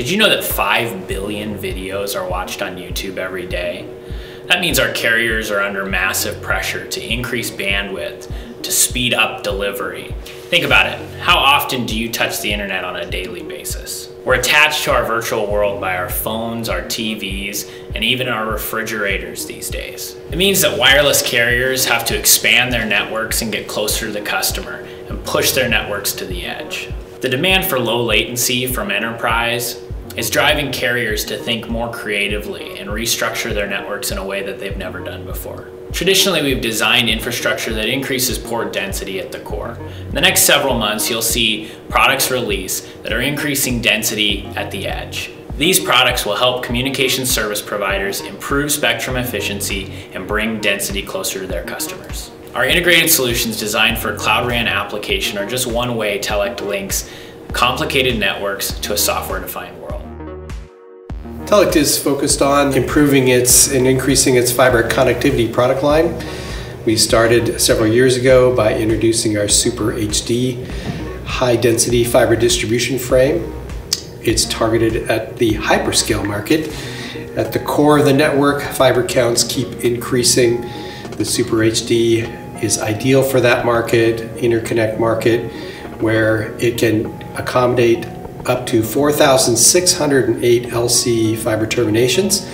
Did you know that 5 billion videos are watched on YouTube every day? That means our carriers are under massive pressure to increase bandwidth, to speed up delivery. Think about it. How often do you touch the internet on a daily basis? We're attached to our virtual world by our phones, our TVs, and even our refrigerators these days. It means that wireless carriers have to expand their networks and get closer to the customer and push their networks to the edge. The demand for low latency from enterprise is driving carriers to think more creatively and restructure their networks in a way that they've never done before. Traditionally, we've designed infrastructure that increases port density at the core. In the next several months, you'll see products release that are increasing density at the edge. These products will help communication service providers improve spectrum efficiency and bring density closer to their customers. Our integrated solutions designed for Cloud RAN application are just one way Telect links complicated networks to a software-defined world. Telect is focused on improving its and increasing its fiber connectivity product line. We started several years ago by introducing our Super HD high density fiber distribution frame. It's targeted at the hyperscale market. At the core of the network, fiber counts keep increasing. The Super HD is ideal for that market, interconnect market, where it can accommodate up to 4,608 LC fiber terminations.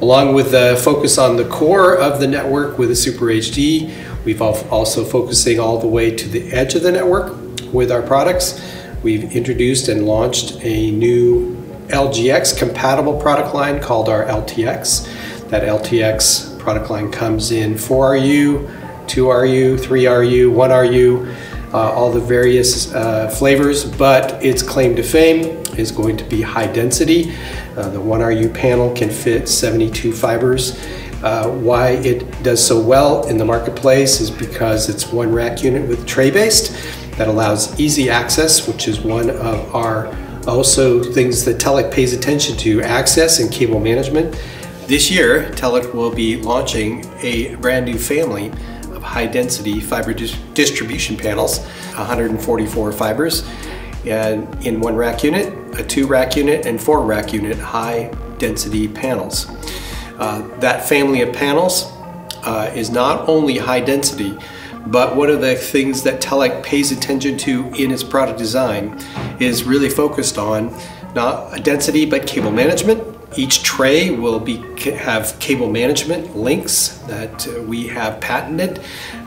Along with the focus on the core of the network with the Super HD, we've also focusing all the way to the edge of the network with our products. We've introduced and launched a new LGX compatible product line called our LTX. That LTX product line comes in 4RU, 2RU, 3RU, 1RU, uh, all the various uh, flavors, but its claim to fame is going to be high density. Uh, the 1RU panel can fit 72 fibers. Uh, why it does so well in the marketplace is because it's one rack unit with tray based that allows easy access, which is one of our also things that Telect pays attention to, access and cable management. This year, Telect will be launching a brand new family high density fiber dis distribution panels, 144 fibers, and in one rack unit, a two rack unit, and four rack unit high density panels. Uh, that family of panels uh, is not only high density, but one of the things that Telect pays attention to in its product design is really focused on not density but cable management each tray will be have cable management links that uh, we have patented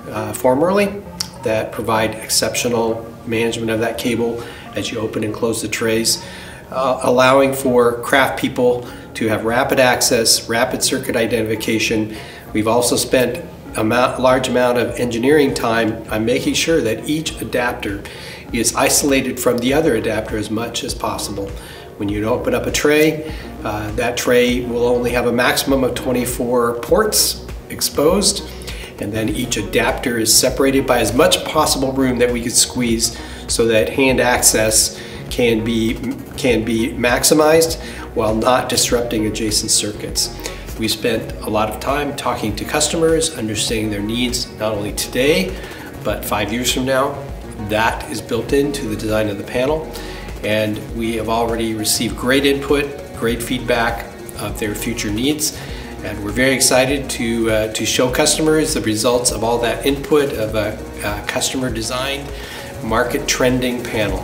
uh, formerly that provide exceptional management of that cable as you open and close the trays, uh, allowing for craft people to have rapid access, rapid circuit identification. We've also spent a large amount of engineering time on making sure that each adapter is isolated from the other adapter as much as possible. When you open up a tray, uh, that tray will only have a maximum of 24 ports exposed and then each adapter is separated by as much possible room that we could squeeze so that hand access can be, can be maximized while not disrupting adjacent circuits. We spent a lot of time talking to customers, understanding their needs not only today, but five years from now. That is built into the design of the panel and we have already received great input, great feedback of their future needs. And we're very excited to, uh, to show customers the results of all that input of a, a customer designed market trending panel.